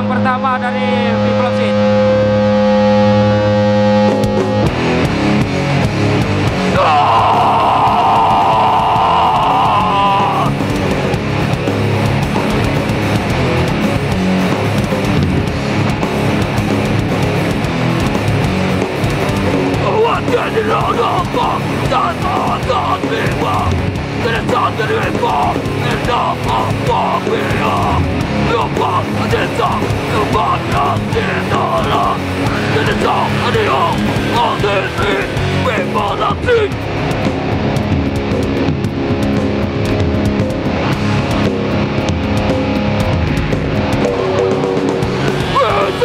yang pertama dari People 要跑，我接着跑；要跑，我接着跑。接着跑，我继续跑下去，别放弃。不走！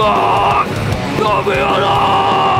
国信頼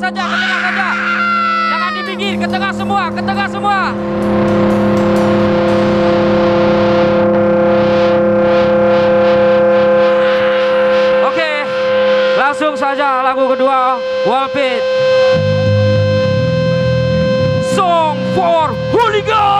saja, ke tengah saja. Jangan di pinggir, ke tengah semua, ke tengah semua. Oke, langsung saja lagu kedua, Walpit. Song for Hooligan.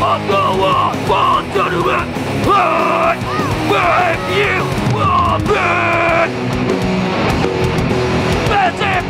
Ottawa Fall Tournament! What? What you woman? That's it,